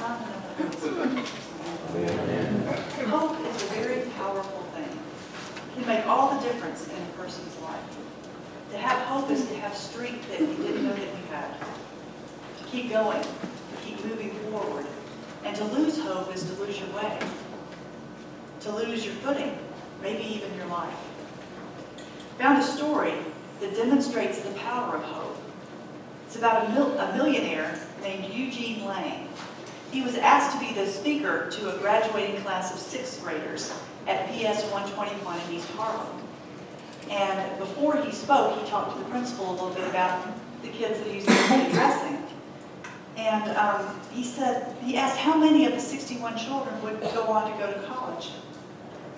Hope is a very powerful thing. It can make all the difference in a person's life. To have hope is to have strength that you didn't know that you had. To keep going, to keep moving forward. And to lose hope is to lose your way. To lose your footing, maybe even your life. Found a story that demonstrates the power of hope. It's about a, mil a millionaire named Eugene Lang. He was asked to be the speaker to a graduating class of sixth graders at PS 121 in East Harlem. And before he spoke, he talked to the principal a little bit about the kids that he was going to be addressing. And um, he said, he asked how many of the 61 children would go on to go to college.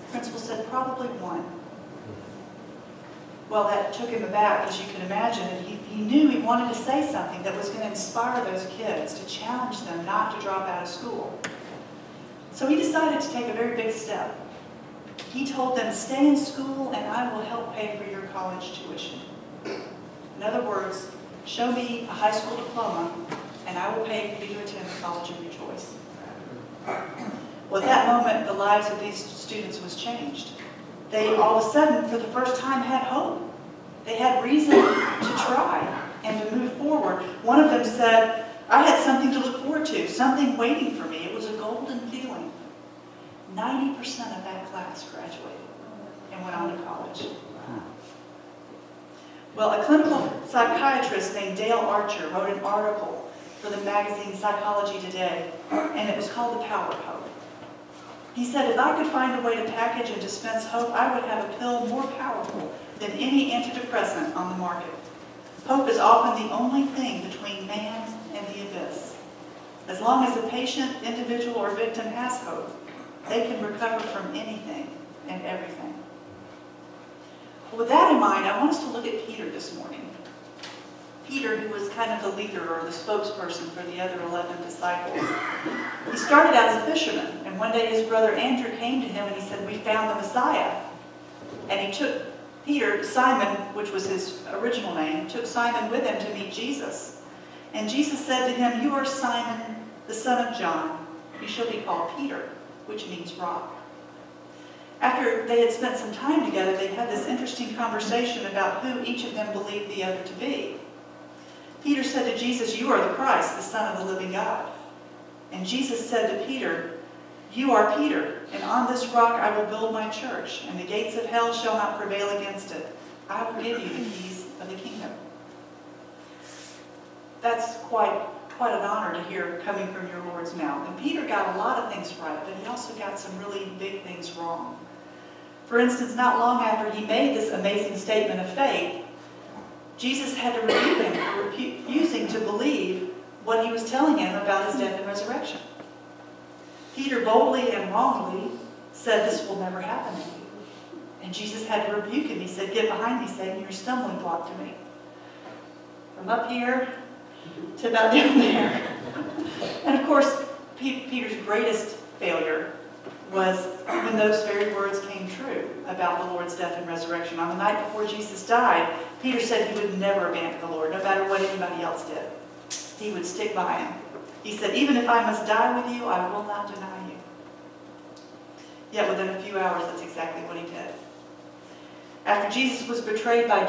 The principal said, probably one. Well, that took him aback, as you can imagine, and he, he knew he wanted to say something that was going to inspire those kids, to challenge them not to drop out of school. So he decided to take a very big step. He told them, stay in school and I will help pay for your college tuition. In other words, show me a high school diploma and I will pay for you to attend the college of your choice. Well, at that moment, the lives of these students was changed. They all of a sudden, for the first time, had hope. They had reason to try and to move forward. One of them said, I had something to look forward to, something waiting for me. It was a golden feeling. 90% of that class graduated and went on to college. Well, a clinical psychiatrist named Dale Archer wrote an article for the magazine Psychology Today, and it was called The Power of Hope. He said, if I could find a way to package and dispense hope, I would have a pill more powerful than any antidepressant on the market. Hope is often the only thing between man and the abyss. As long as the patient, individual, or victim has hope, they can recover from anything and everything. With that in mind, I want us to look at Peter this morning. Peter, who was kind of the leader or the spokesperson for the other 11 disciples. He started out as a fisherman, and one day his brother Andrew came to him and he said, we found the Messiah. And he took Peter, Simon, which was his original name, took Simon with him to meet Jesus. And Jesus said to him, you are Simon, the son of John. You shall be called Peter, which means rock. After they had spent some time together, they had this interesting conversation about who each of them believed the other to be. Peter said to Jesus, You are the Christ, the Son of the living God. And Jesus said to Peter, You are Peter, and on this rock I will build my church, and the gates of hell shall not prevail against it. I will give you the keys of the kingdom. That's quite, quite an honor to hear coming from your Lord's mouth. And Peter got a lot of things right, but he also got some really big things wrong. For instance, not long after he made this amazing statement of faith, Jesus had to rebuke him for refusing to believe what he was telling him about his death and resurrection. Peter boldly and wrongly said, this will never happen to you. And Jesus had to rebuke him. He said, get behind me, Satan, you're a stumbling block to me. From up here to about down there. And of course, Peter's greatest failure was when those very words came true about the Lord's death and resurrection. On the night before Jesus died, Peter said he would never abandon the Lord, no matter what anybody else did. He would stick by him. He said, even if I must die with you, I will not deny you. Yet within a few hours, that's exactly what he did. After Jesus was betrayed by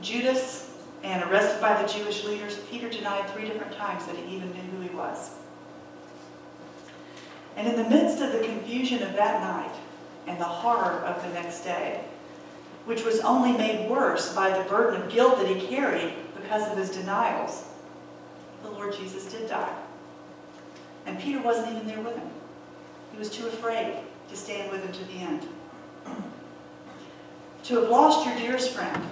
Judas and arrested by the Jewish leaders, Peter denied three different times that he even knew who he was. And in the midst of the confusion of that night and the horror of the next day, which was only made worse by the burden of guilt that he carried because of his denials, the Lord Jesus did die. And Peter wasn't even there with him. He was too afraid to stand with him to the end. To have lost your dearest friend,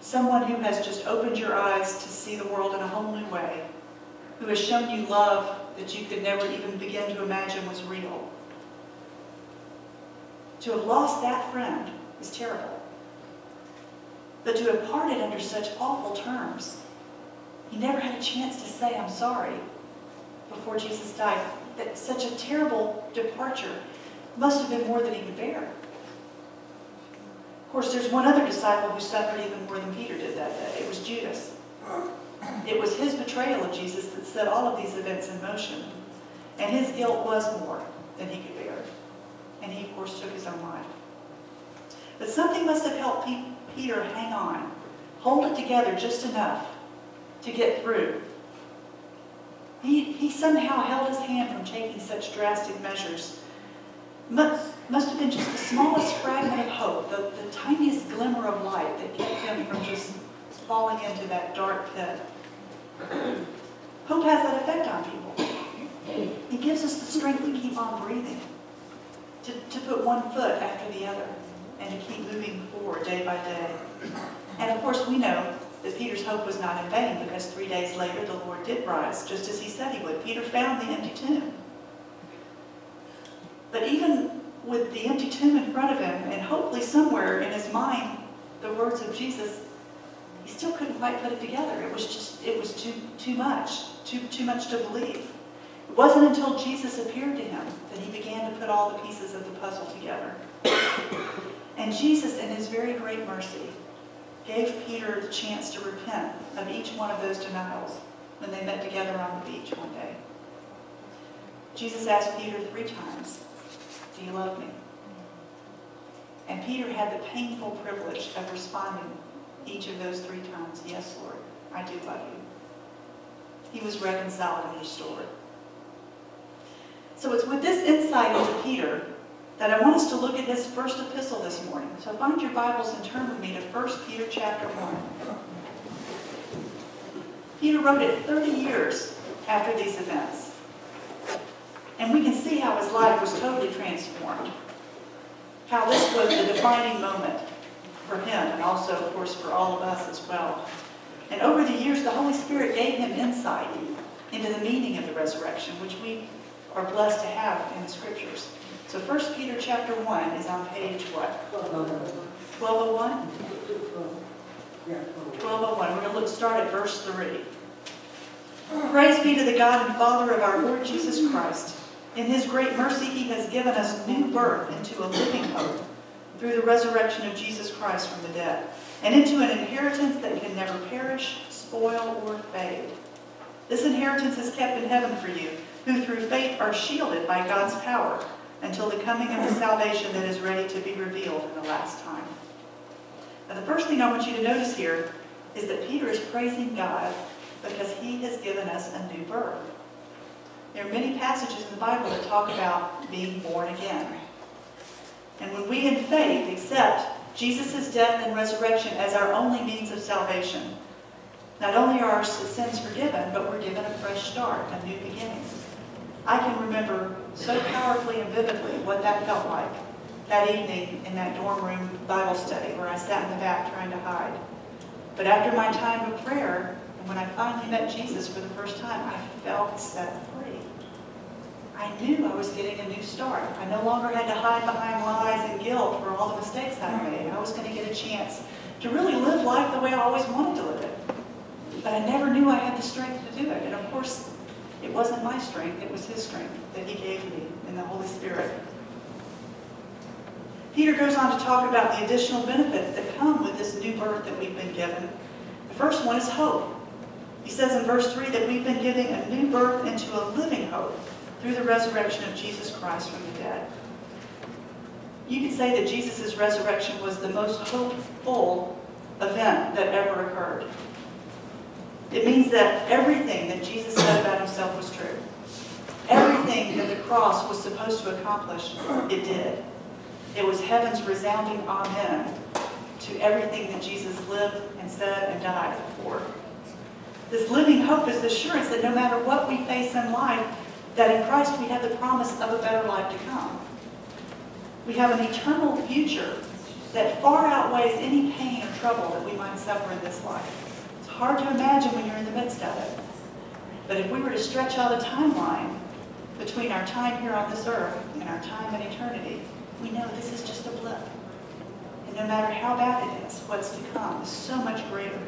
someone who has just opened your eyes to see the world in a whole new way, who has shown you love that you could never even begin to imagine was real. To have lost that friend is terrible. But to have parted under such awful terms, he never had a chance to say, I'm sorry, before Jesus died. That such a terrible departure must have been more than he could bear. Of course, there's one other disciple who suffered even more than Peter did that day. It was Judas. It was his betrayal of Jesus that set all of these events in motion. And his guilt was more than he could bear. And he, of course, took his own life. But something must have helped Peter hang on, hold it together just enough to get through. He, he somehow held his hand from taking such drastic measures. Must, must have been just the smallest fragment of hope, the, the tiniest glimmer of light that kept him from just falling into that dark pit. Hope has that effect on people. It gives us the strength to keep on breathing, to, to put one foot after the other, and to keep moving forward day by day. And of course, we know that Peter's hope was not in vain because three days later the Lord did rise, just as he said he would. Peter found the empty tomb. But even with the empty tomb in front of him, and hopefully somewhere in his mind, the words of Jesus, he still couldn't quite put it together. It was just, it was too, too much, too, too much to believe. It wasn't until Jesus appeared to him that he began to put all the pieces of the puzzle together. And Jesus, in his very great mercy, gave Peter the chance to repent of each one of those denials when they met together on the beach one day. Jesus asked Peter three times, Do you love me? And Peter had the painful privilege of responding each of those three times, Yes, Lord, I do love you. He was reconciled and restored. So it's with this insight into Peter that I want us to look at his first epistle this morning. So find your Bibles and turn with me to 1 Peter chapter 1. Peter wrote it 30 years after these events. And we can see how his life was totally transformed. How this was the defining moment for him and also, of course, for all of us as well. And over the years, the Holy Spirit gave him insight into the meaning of the resurrection, which we are blessed to have in the Scriptures. So 1 Peter chapter 1 is on page what? 1201? 1201. We're going to look start at verse 3. Praise be to the God and Father of our Lord Jesus Christ. In his great mercy he has given us new birth into a living hope through the resurrection of Jesus Christ from the dead, and into an inheritance that can never perish, spoil, or fade. This inheritance is kept in heaven for you, who through faith are shielded by God's power until the coming of the salvation that is ready to be revealed in the last time. Now, the first thing I want you to notice here is that Peter is praising God because he has given us a new birth. There are many passages in the Bible that talk about being born again. And when we in faith accept Jesus' death and resurrection as our only means of salvation, not only are our sins forgiven, but we're given a fresh start, a new beginning. I can remember so powerfully and vividly what that felt like that evening in that dorm room Bible study where I sat in the back trying to hide. But after my time of prayer, and when I finally met Jesus for the first time, I felt set free. I knew I was getting a new start. I no longer had to hide behind lies and guilt for all the mistakes I made. I was going to get a chance to really live life the way I always wanted to live it. But I never knew I had the strength to do it. And of course, it wasn't my strength, it was his strength that he gave me in the Holy Spirit. Peter goes on to talk about the additional benefits that come with this new birth that we've been given. The first one is hope. He says in verse 3 that we've been given a new birth into a living hope through the resurrection of Jesus Christ from the dead. You could say that Jesus' resurrection was the most hopeful event that ever occurred. It means that everything that Jesus said about himself was true. Everything that the cross was supposed to accomplish, it did. It was heaven's resounding amen to everything that Jesus lived and said and died for. This living hope is the assurance that no matter what we face in life, that in Christ we have the promise of a better life to come. We have an eternal future that far outweighs any pain or trouble that we might suffer in this life hard to imagine when you're in the midst of it. But if we were to stretch out a timeline between our time here on this earth and our time in eternity, we know this is just a blip. And no matter how bad it is, what's to come is so much greater.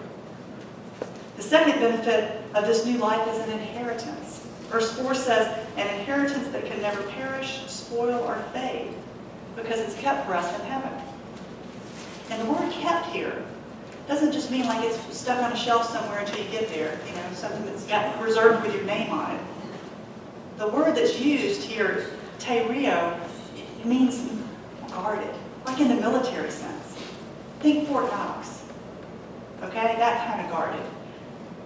The second benefit of this new life is an inheritance. Verse 4 says, an inheritance that can never perish, spoil, or fade, because it's kept for us in heaven. And the word kept here doesn't just mean like it's stuck on a shelf somewhere until you get there, you know, something that's got reserved with your name on it. the word that's used here, tereo, it means guarded, like in the military sense. Think Fort Knox, okay? That kind of guarded.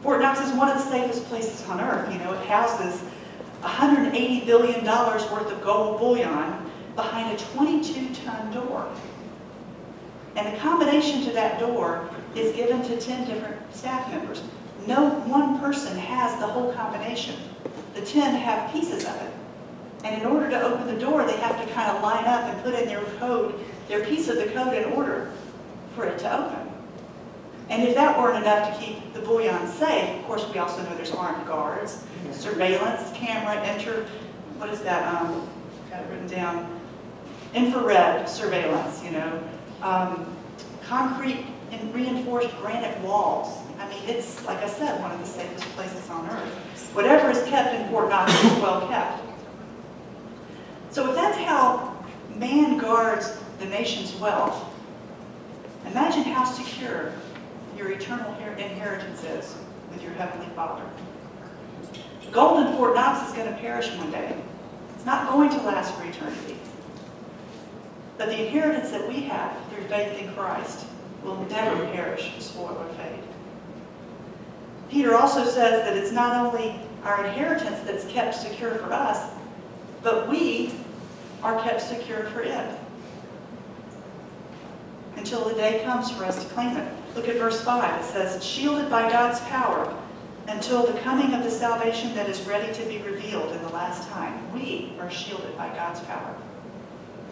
Fort Knox is one of the safest places on earth. You know, it houses $180 billion worth of gold bullion behind a 22-ton door. And the combination to that door is given to 10 different staff members. No one person has the whole combination. The 10 have pieces of it. And in order to open the door, they have to kind of line up and put in their code, their piece of the code in order for it to open. And if that weren't enough to keep the bullion safe, of course, we also know there's armed guards, surveillance, camera, enter, what is that? Um, got it written down. Infrared surveillance, you know. Um, concrete and reinforced granite walls. I mean, it's, like I said, one of the safest places on earth. Whatever is kept in Fort Knox is well kept. So if that's how man guards the nation's wealth, imagine how secure your eternal inheritance is with your Heavenly Father. Gold in Fort Knox is going to perish one day. It's not going to last for eternity. But the inheritance that we have through faith in Christ will never perish, spoil, or fade. Peter also says that it's not only our inheritance that's kept secure for us, but we are kept secure for it until the day comes for us to claim it. Look at verse 5. It says, shielded by God's power until the coming of the salvation that is ready to be revealed in the last time. We are shielded by God's power.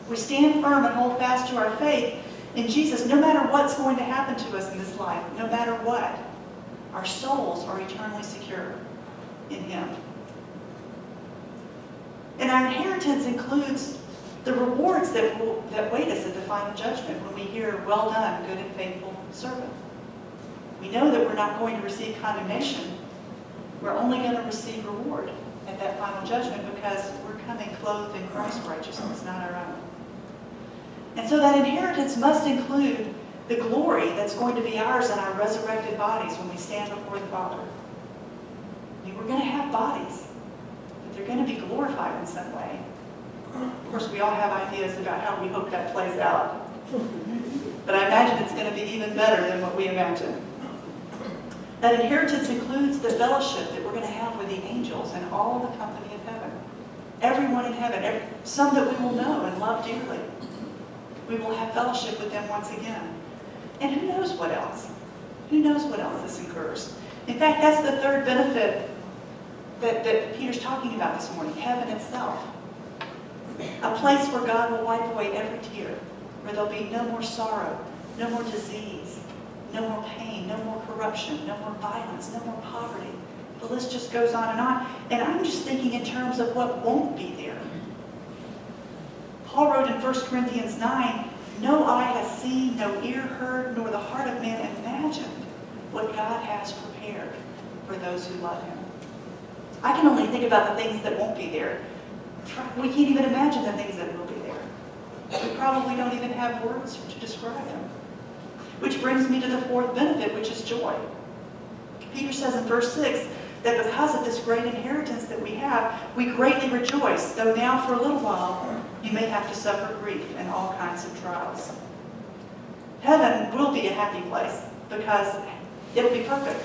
We stand firm and hold fast to our faith in Jesus no matter what's going to happen to us in this life, no matter what. Our souls are eternally secure in Him. And our inheritance includes the rewards that, will, that wait us at the final judgment when we hear, well done, good and faithful servant. We know that we're not going to receive condemnation. We're only going to receive reward at that final judgment because we're coming clothed in Christ's righteousness, not our own. And so that inheritance must include the glory that's going to be ours in our resurrected bodies when we stand before the Father. We're going to have bodies, but they're going to be glorified in some way. Of course, we all have ideas about how we hope that plays out. But I imagine it's going to be even better than what we imagine. That inheritance includes the fellowship that we're going to have with the angels and all the company of heaven. Everyone in heaven, every, some that we will know and love dearly. We will have fellowship with them once again. And who knows what else? Who knows what else this incurs? In fact, that's the third benefit that, that Peter's talking about this morning, heaven itself. A place where God will wipe away every tear, where there'll be no more sorrow, no more disease, no more pain, no more corruption, no more violence, no more poverty. The list just goes on and on. And I'm just thinking in terms of what won't be there. Paul wrote in 1 Corinthians 9, No eye has seen, no ear heard, nor the heart of man imagined what God has prepared for those who love him. I can only think about the things that won't be there. We can't even imagine the things that will be there. We probably don't even have words to describe them. Which brings me to the fourth benefit, which is joy. Peter says in verse 6 that because of this great inheritance that we have, we greatly rejoice, though now for a little while you may have to suffer grief and all kinds of trials. Heaven will be a happy place because it'll be perfect.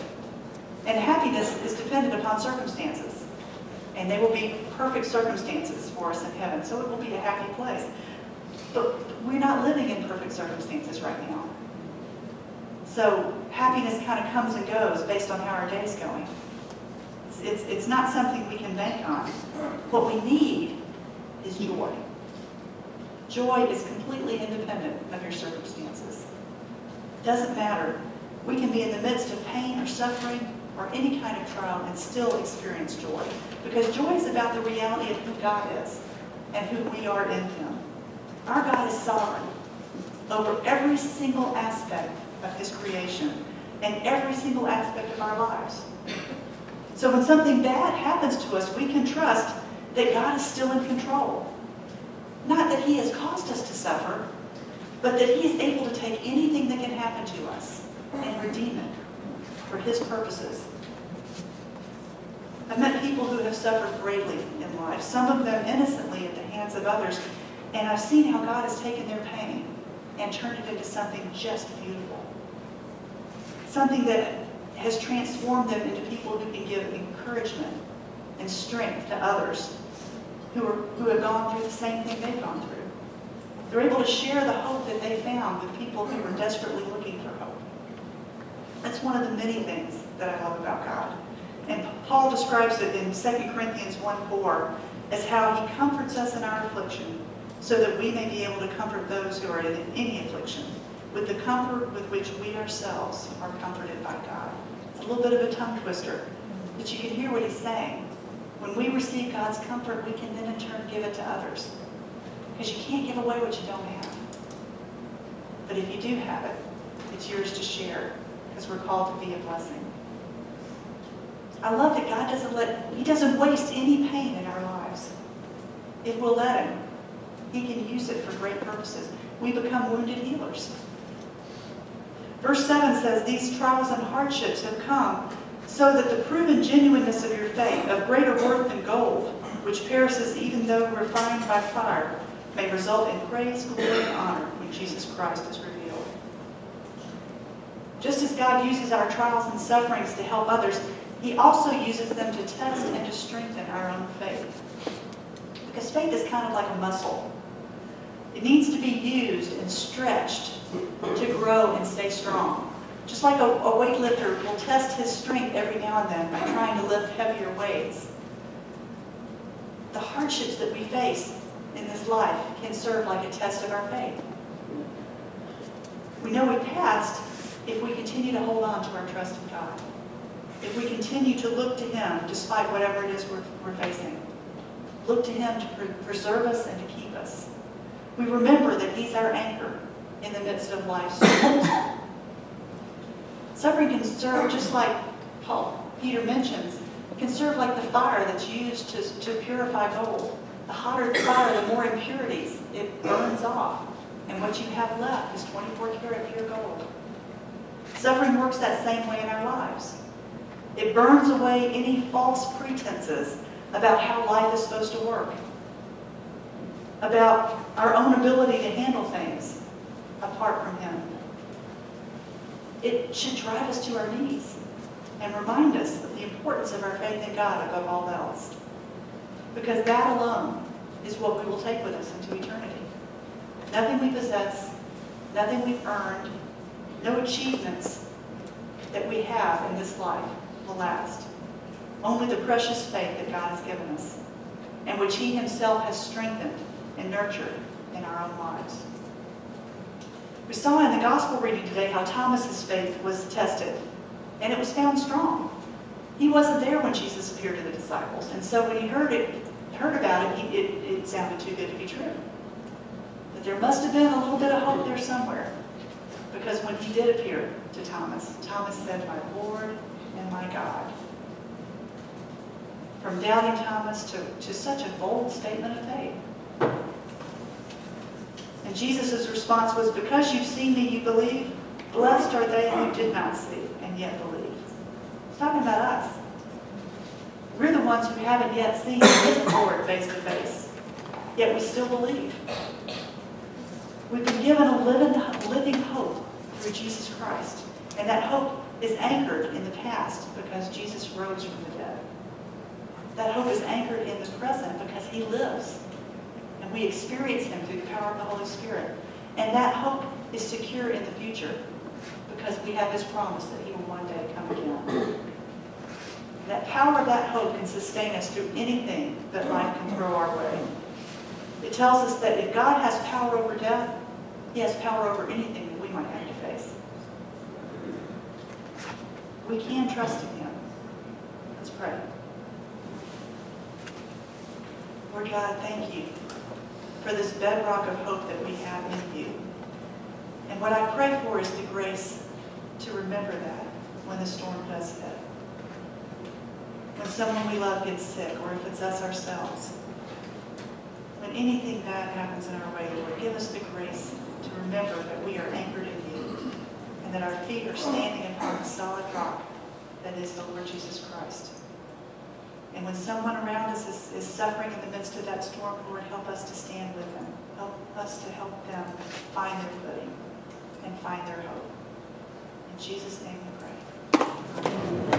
And happiness is dependent upon circumstances. And they will be perfect circumstances for us in heaven. So it will be a happy place. But we're not living in perfect circumstances right now. So happiness kind of comes and goes based on how our day is going. It's, it's, not something we can bank on. What we need is joy. Joy is completely independent of your circumstances. Doesn't matter. We can be in the midst of pain or suffering or any kind of trial and still experience joy. Because joy is about the reality of who God is and who we are in Him. Our God is sovereign over every single aspect of His creation and every single aspect of our lives. So when something bad happens to us, we can trust that God is still in control. Not that he has caused us to suffer, but that he is able to take anything that can happen to us and redeem it for his purposes. I've met people who have suffered greatly in life, some of them innocently at the hands of others, and I've seen how God has taken their pain and turned it into something just beautiful. Something that has transformed them into people who can give encouragement and strength to others who, are, who have gone through the same thing they've gone through. They're able to share the hope that they found with people who are desperately looking for hope. That's one of the many things that I love about God. And Paul describes it in 2 Corinthians 1 4 as how he comforts us in our affliction so that we may be able to comfort those who are in any affliction with the comfort with which we ourselves are comforted by God. It's a little bit of a tongue twister, but you can hear what he's saying. When we receive God's comfort, we can then in turn give it to others. Because you can't give away what you don't have. But if you do have it, it's yours to share because we're called to be a blessing. I love that God doesn't let, He doesn't waste any pain in our lives. If we'll let Him, He can use it for great purposes. We become wounded healers. Verse 7 says, These trials and hardships have come so that the proven genuineness of your faith, of greater worth than gold, which perishes even though refined by fire, may result in praise, glory, and honor when Jesus Christ is revealed. Just as God uses our trials and sufferings to help others, he also uses them to test and to strengthen our own faith. Because faith is kind of like a muscle. It needs to be used and stretched to grow and stay strong. Just like a, a weightlifter will test his strength every now and then by trying to lift heavier weights. The hardships that we face in this life can serve like a test of our faith. We know we passed if we continue to hold on to our trust in God if we continue to look to Him despite whatever it is we're, we're facing. Look to Him to pre preserve us and to keep us. We remember that He's our anchor in the midst of life's. Suffering can serve just like Paul, Peter mentions, can serve like the fire that's used to, to purify gold. The hotter the fire, the more impurities it burns off. And what you have left is 24 karat pure gold. Suffering works that same way in our lives. It burns away any false pretenses about how life is supposed to work, about our own ability to handle things apart from Him. It should drive us to our knees and remind us of the importance of our faith in God above all else. Because that alone is what we will take with us into eternity. Nothing we possess, nothing we've earned, no achievements that we have in this life will last. Only the precious faith that God has given us, and which He Himself has strengthened and nurtured in our own lives. We saw in the gospel reading today how Thomas's faith was tested, and it was found strong. He wasn't there when Jesus appeared to the disciples, and so when he heard it, heard about it, he, it, it sounded too good to be true. But there must have been a little bit of hope there somewhere, because when he did appear to Thomas, Thomas said, "My Lord and my God. From doubting Thomas to, to such a bold statement of faith. And Jesus' response was, Because you've seen me, you believe. Blessed are they who did not see and yet believe. It's talking about us. We're the ones who haven't yet seen the Lord face to face, yet we still believe. We've been given a living, living hope through Jesus Christ, and that hope is anchored in the past because Jesus rose from the dead. That hope is anchored in the present because he lives. We experience him through the power of the Holy Spirit. And that hope is secure in the future because we have his promise that he will one day come again. That power that hope can sustain us through anything that life can throw our way. It tells us that if God has power over death, he has power over anything that we might have to face. We can trust in him. Let's pray. Lord God, thank you for this bedrock of hope that we have in you. And what I pray for is the grace to remember that when the storm does hit. When someone we love gets sick, or if it's us ourselves. When anything bad happens in our way, Lord, give us the grace to remember that we are anchored in you and that our feet are standing upon the solid rock that is the Lord Jesus Christ. And when someone around us is, is suffering in the midst of that storm, Lord, help us to stand with them. Help us to help them find their footing and find their hope. In Jesus' name we pray.